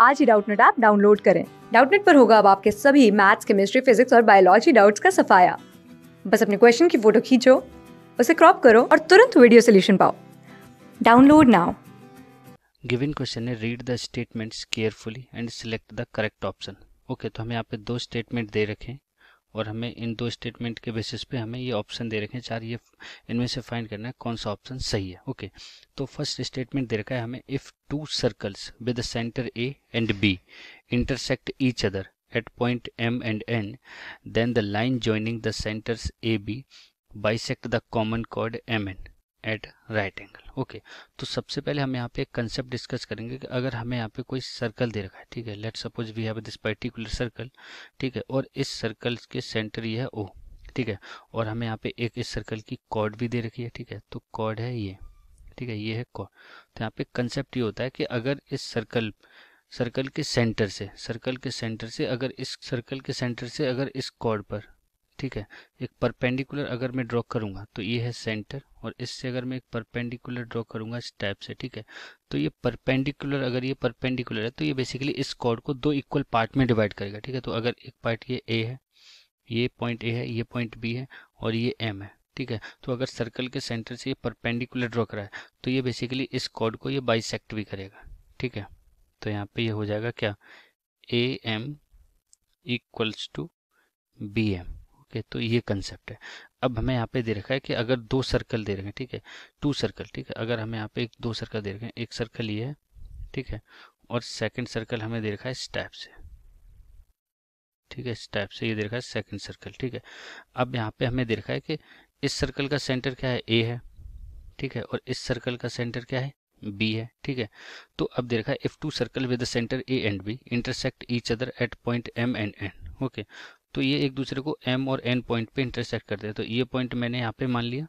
आज ही Doubtnut app download करें। डाउटनेट पर होगा अब आपके सभी मैथ्स, केमिस्ट्री, फिजिक्स और बायोलॉजी डाउट्स का सफाया। बस अपने क्वेश्चन की फ़ोटो खींचो, उसे क्रॉप करो और तुरंत वीडियो सोल्यूशन पाओ। Download now. गिवन क्वेश्चन है read the statements carefully and select the correct option okay तो हमें यहाँ पे दो स्टेटमेंट दे रखे और हमें इन दो स्टेटमेंट के बेसिस पे हमें ये ऑप्शन दे रखे हैं, चार ये इनमें से फाइंड करना है, कौन सा ऑप्शन सही है ओके तो फ़र्स्ट स्टेटमेंट दे रखा है हमें if two circles with centre A and B intersect each other at point M and N then the line joining the centres A B bisect the common chord M N at right angle okay तो सबसे पहले हम यहाँ पे एक concept discuss करेंगे कि अगर हमें यहाँ पे कोई सर्कल दे रखा है, ठीक है? Let suppose we have this particular circle ठीक है? और इस सर्कल के सेंटर ये है ओ ठीक है? और हमें यहाँ पे एक इस सर्कल की कॉर्ड भी दे रखी है, ठीक है? तो कॉर्ड है ये, ठीक है? ये है कॉर्ड तो यहाँ पे कंसेप्ट ये होता है कि अगर इस सर्कल सर्कल के सेंटर से सर्कल के सेंटर से अगर इस सर्कल के सेंटर से अगर इस कॉर्ड पर ठीक है, एक परपेंडिकुलर अगर मैं ड्रॉ करूँगा तो ये है सेंटर और इससे अगर मैं एक परपेंडिकुलर ड्रॉ करूँगा इस टाइप से, ठीक है तो ये परपेंडिकुलर अगर ये परपेंडिकुलर है तो ये बेसिकली इस कॉर्ड को दो इक्वल पार्ट में डिवाइड करेगा, ठीक है तो अगर एक पार्ट ये ए है, ये पॉइंट ए है, ये पॉइंट बी है और ये एम है, ठीक है तो अगर सर्कल के सेंटर से ये परपेंडिकुलर ड्रॉ करा है तो ये बेसिकली इस कॉर्ड को ये बाइसेक्ट भी करेगा, ठीक है तो यहाँ पे ये हो जाएगा क्या? A M equals to B M okay तो ये कंसेप्ट है। अब हमें यहाँ पे दे रखा है कि अगर दो सर्कल दे रखे हैं, ठीक है? टू सर्कल ठीक है? अगर हमें यहाँ पे एक दो सर्कल दे रखे हैं, एक सर्कल ये है, ठीक है? और सेकंड सर्कल हमें दे रखा है स्टैप से ठीक है? स्टैप से ये दे रखा है सेकंड सर्कल ठीक है? अब यहाँ पे हमें दे रखा है कि इस सर्कल का सेंटर क्या है? ए है, ठीक है? और इस सर्कल का सेंटर क्या है? बी है, ठीक है? तो अब दे रखा है if two circle with centre A and B intersect each other at point M and N okay तो ये एक दूसरे को एम और एन पॉइंट पे इंटरसेक्ट करते हैं। तो ये पॉइंट मैंने यहाँ पे मान लिया,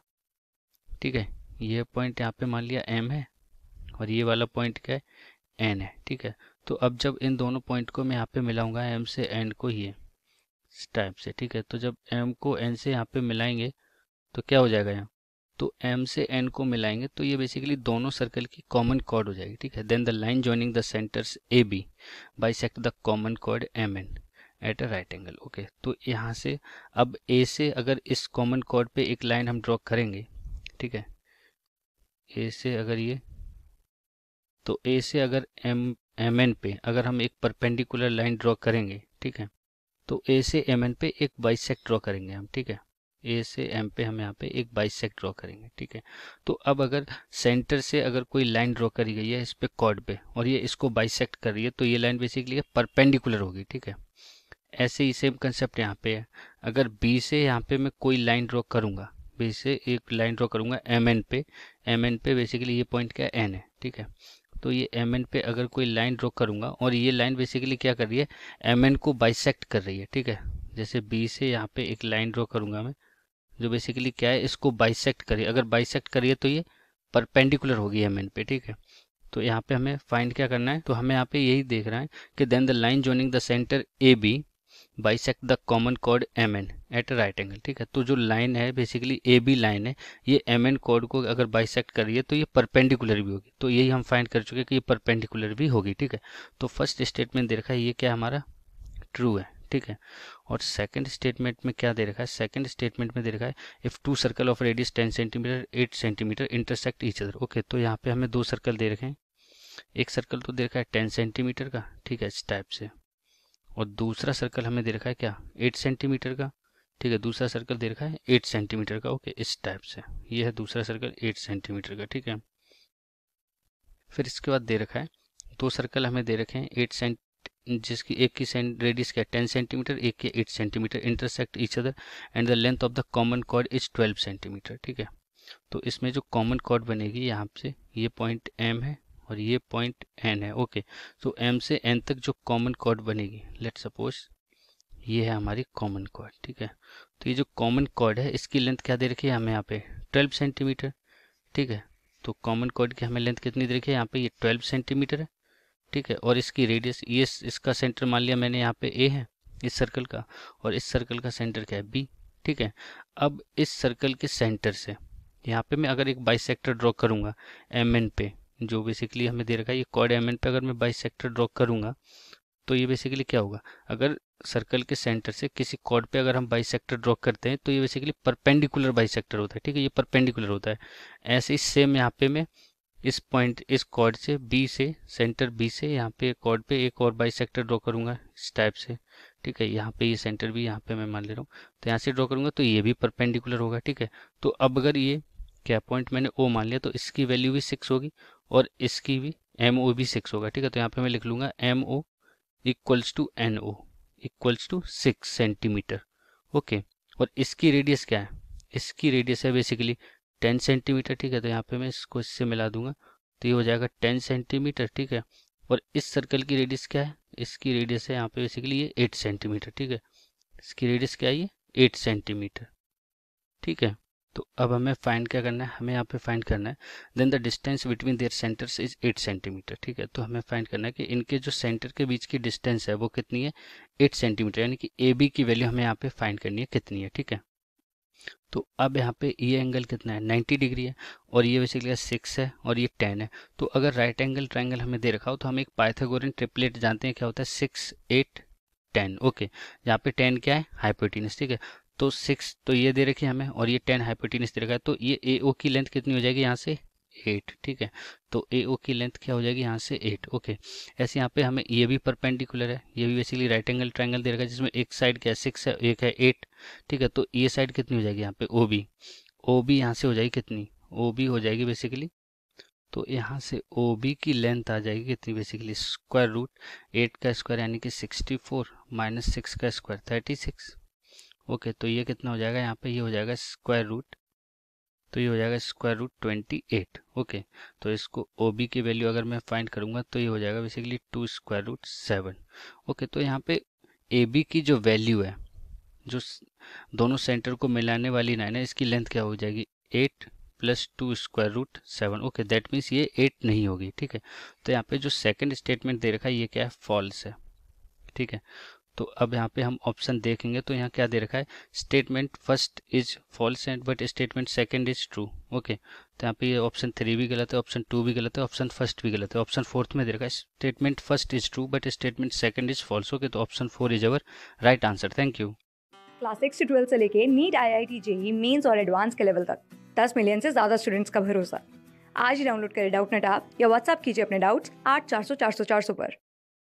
ठीक है? ये पॉइंट यहाँ पे मान लिया एम है और ये वाला पॉइंट क्या है? एन है, ठीक है? तो अब जब इन दोनों पॉइंट को मैं यहाँ पे मिलाऊँगा एम से एन को ये इस टाइप से, ठीक है? तो जब एम को एन से यहाँ पे मिलाएँगे तो क्या हो जाएगा यहाँ? तो एम से एन को मिलाएँगे तो ये बेसिकली दोनों सर्कल की कॉमन कॉर्ड हो जाएगी, ठीक है? Then the line joining the centres A B bisect the common chord M N at a right angle okay तो यहाँ से, अब ए से अगर इस कॉमन कॉर्ड पे एक लाइन हम ड्रॉ करेंगे, ठीक है? ए से अगर ये तो ए से अगर एम एम एन पे अगर हम एक परपेंडिकुलर लाइन ड्रॉ करेंगे, ठीक है? तो ए से एम एन पे एक बाइसेक्ट ड्रॉ करेंगे हम, ठीक है? ए से एम पे हम यहाँ पे एक बाइसेक्ट ड्रॉ करेंगे, ठीक है? तो अब अगर सेंटर से अगर कोई लाइन ड्रॉ करी गई है इस पे कॉर्ड पे, और ये इसको बाइसेक्ट कर रही है तो ये लाइन बेसिकली परपेंडिकुलर होगी, ठीक है? ऐसे ही सेम कंसेप्ट यहाँ पे है। अगर बी से यहाँ पे मैं कोई लाइन ड्रॉ करूँगा बी से एक लाइन ड्रॉ करूँगा एम एन पे एम एन पे बेसिकली ये पॉइंट क्या है एन है, ठीक है? तो ये एम एन पे अगर कोई लाइन ड्रॉ करूँगा और ये लाइन बेसिकली क्या कर रही है एम एन को बाइसेक्ट कर रही है, ठीक है? जैसे बी से यहाँ पे एक लाइन ड्रॉ करूँगा मैं, जो बेसिकली क्या है, इसको बाइसेक्ट करिए अगर बाइसेक्ट करिए तो ये परपेंडिकुलर होगी एम एन पे, ठीक है? तो यहाँ पे हमें फाइंड क्या करना है तो हमें यहाँ पे यही देख रहा है कि then the line joining the centre A B bisect the common chord M N at right angle ठीक है? तो जो लाइन है बेसिकली ए बी लाइन है, ये एम एन कॉर्ड को अगर बाइसेक्ट करिए तो ये परपेंडिकुलर भी होगी। तो यही हम फाइंड कर चुके हैं कि ये परपेंडिकुलर भी होगी, ठीक है? तो फ़र्स्ट स्टेटमेंट दे रखा है, ये क्या हमारा? ट्रू है, ठीक है? और सेकंड स्टेटमेंट में क्या दे रखा है? सेकंड स्टेटमेंट में दे रखा है if two circle of radius ten centimetre eight centimetre intersect each other okay तो यहाँ पे हमें दो सर्कल दे रखे हैं। एक सर्कल तो दे रखा है टेन सेंटीमीटर का, ठीक है? इस टाइप से। और दूसरा सर्कल हमें दे रखा है क्या? एट सेंटीमीटर का। ठीक है, दूसरा सर्कल दे रखा है एट सेंटीमीटर का। ओके इस टाइप से। ये है दूसरा सर्कल एट सेंटीमीटर का। ठीक है? फिर इसके बाद दे रखा है, दो सर्कल हमें दे रखे हैं एट सेंट जिसकी एक की रेडियस क्या है? टेन सेंटीमीटर एक की eight centimetre intersect each other and the length of the common chord is twelve centimetre ठीक है? तो इसमें जो कॉमन कॉर्ड बनेगी, यहाँ से ये पॉइंट एम है। और ये पॉइंट एन है ओके तो एम से एन तक जो कॉमन कॉर्ड बनेगी लेट सपोज़ ये है हमारी कॉमन कॉर्ड ठीक है? तो ये जो कॉमन कॉर्ड है, इसकी लेंथ क्या दे रखी है हमें यहाँ पे? ट्वेल्व सेंटीमीटर ठीक है? तो कॉमन कॉर्ड की हमें लेंथ कितनी दे रखी है यहाँ पे? ये ट्वेल्व सेंटीमीटर है, ठीक है? और इसकी रेडियस ये इसका सेंटर मान लिया मैंने यहाँ पे ए है, इस सर्कल का, और इस सर्कल का सेंटर क्या है? बी ठीक है? अब इस सर्कल के सेंटर से, यहाँ पे मैं अगर एक बाइसेक्टर ड्रॉ करूँगा एम एन पे जो बेसिकली हमें दे रखा है, ये कॉर्ड एम पे अगर मैं बाई सेक्टर ड्रॉ करूँगा तो ये बेसिकली क्या होगा? अगर सर्कल के सेंटर से किसी कॉर्ड पे अगर हम बाई सेक्टर ड्रॉ करते हैं तो ये बेसिकली परपेंडिकुलर बाई सेक्टर होता है, ठीक है? ये परपेंडिकुलर होता है। ऐसे ही सेम यहाँ पे मैं इस पॉइंट इस कॉर्ड से बी से सेंटर बी से यहाँ पे कॉर्ड पे एक और बाई सेक्टर ड्रॉ करूँगा, इस टाइप से, ठीक है? यहाँ पे ये सेंटर भी, यहाँ पे मैं मान ले रहा हूँ। तो यहाँ से ड्रॉ करूँगा तो ये भी परपेंडिकुलर होगा, ठीक है? तो अब अगर ये क्या पॉइंट मैंने ओ मान लिया तो इसकी वैल्यू भी सिक्स होगी और इसकी भी एम ओ भी सिक्स होगा, ठीक है? तो यहाँ पे मैं लिख लूँगा M O equals to N O equals to six centimetre okay और इसकी रेडियस क्या है? इसकी रेडियस है बेसिकली टेन सेंटीमीटर ठीक है? तो यहाँ पे मैं इसको इससे मिला दूँगा तो ये हो जाएगा टेन सेंटीमीटर ठीक है? और इस सर्कल की रेडियस क्या है? इसकी रेडियस है यहाँ पे बेसिकली ये एट सेंटीमीटर ठीक है? इसकी रेडियस क्या है ये? एट सेंटीमीटर ठीक है? तो अब हमें फाइंड क्या करना है? हमें यहाँ पे फाइंड करना है। Then the distance between their centres is eight centimetre ठीक है? तो हमें फाइंड करना है कि इनके जो सेंटर के बीच की डिस्टेंस है, वो कितनी है? एट सेंटीमीटर यानी कि ए बी की वैल्यू हमें यहाँ पे फाइंड करनी है कितनी है, ठीक है? तो अब यहाँ पे ये एंगल कितना है? 90 डिग्री है और ये बेसिकली सिक्स है और ये टेन है। तो अगर राइट एंगल ट्राइंगल हमें दे रखा हो तो हम एक पाइथागोरियन ट्रिपलेट जानते हैं, क्या होता है? सिक्स एट टेन ओके यहाँ पे टेन क्या है? हाइपोटिनस ठीक है? तो सिक्स तो ये दे रखी है हमें, और ये टेन हाइपोटिनस दे रखा है। तो ये ए ओ की लेंथ कितनी हो जाएगी यहाँ से? एट ठीक है? तो ए ओ की लेंथ क्या हो जाएगी यहाँ से? एट ओके ऐसे यहाँ पे हमें ये भी परपेंडिकुलर है। ये भी बेसिकली राइट एंगल ट्राइंगल दे रखा है, जिसमें एक साइड क्या है? सिक्स है, एक है एट ठीक है? तो ये साइड कितनी हो जाएगी यहाँ पे? ओ बी ओ बी यहाँ से हो जाएगी कितनी? ओ बी हो जाएगी बेसिकली तो यहाँ से ओ बी की लेंथ आ जाएगी कितनी बेसिकली स्क्वायर रूट एट का स्क्वायर यानी कि सिक्सटी फोर माइनस सिक्स का स्क्वायर थर्टी सिक्स ओके तो ये कितना हो जाएगा? यहाँ पे ये हो जाएगा स्क्वायर रूट तो ये हो जाएगा square root twenty eight okay. तो इसको ओ बी की वैल्यू अगर मैं फाइंड करूँगा तो ये हो जाएगा basically two square root seven okay. तो यहाँ पे ए बी की जो वैल्यू है, जो दोनों सेंटर को मिलाने वाली लाइन है, इसकी लेंथ क्या हो जाएगी? Eight plus two square root seven okay. That means ये एट नहीं होगी, ठीक है। तो यहाँ पे जो सेकंड स्टेटमेंट दे रखा है, ये क्या है? फॉल्स है, ठीक है। तो अब यहाँ पे हम ऑप्शन देखेंगे तो यहाँ क्या दे रखा है? Statement first is false and but statement second is true okay तो यहाँ पे ये ऑप्शन थ्री भी गलत है ऑप्शन टू भी गलत है ऑप्शन फ़र्स्ट भी गलत है। ऑप्शन फोर्थ में दे रखा है statement first is true but statement second is false okay तो option four is our right answer thank you class six से ट्वेल्थ से लेके NEET I I T JEE Mains और एडवांस के लेवल तक। दस मिलियन से ज़्यादा स्टूडेंट्स का भरोसा। आज ही डाउनलोड करें डाउट नेट आप या व्हाट्सअप कीजिए अपने डाउट्स आठ चार सौ चार सौ चार सौ पर।